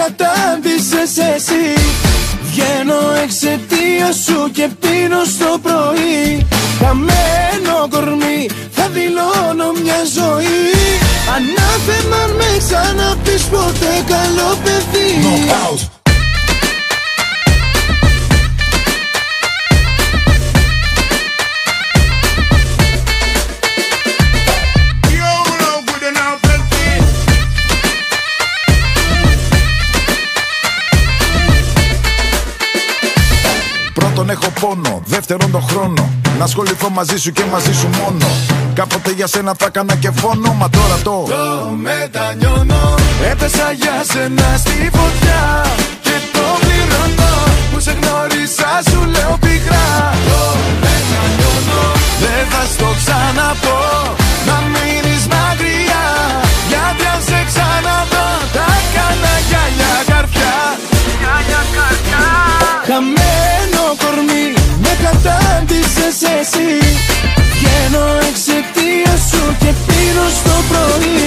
κατάντησες εσύ. Βγαίνω εξαιτία σου και πίνω στο πρωί. Καμένο κορμί θα δηλώνω μια ζωή. Ανάθεμα με ξαναπείς ποτέ καλό παιδί Πρώτον έχω πόνο, δεύτερον τον χρόνο. Να ασχοληθώ μαζί σου και μαζί σου μόνο. Κάποτε για σένα θα έκανα και φόνο Μα τώρα το Το μετανιώνω. Έπεσα για σένα στη φωτιά εσύ. Βγαίνω εξαιτίας σου και πίνω στο πρωί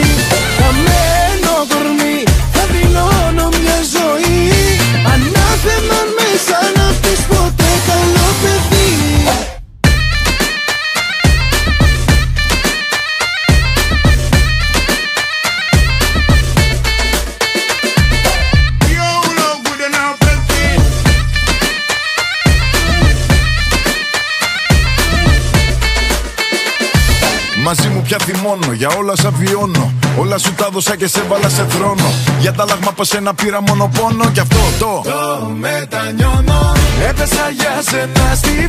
Μαζί μου πια θυμώνω, για όλα σα βιώνω Όλα σου τα δώσα και σε βάλα σε θρόνο. Για τα λάγμα από σένα πήρα μόνο πόνο. Κι αυτό το Το μετανιώνω. Έπεσα για σένα στη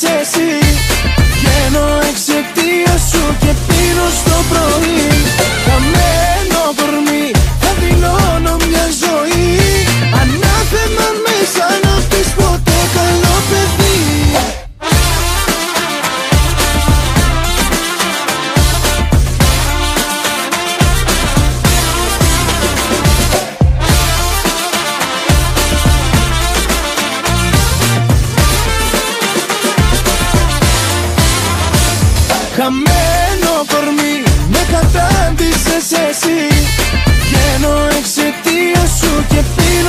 κατάντησες Με κορμί Με κατάντησες εσύ. Βγαίνω εξαιτίας σου και φύγω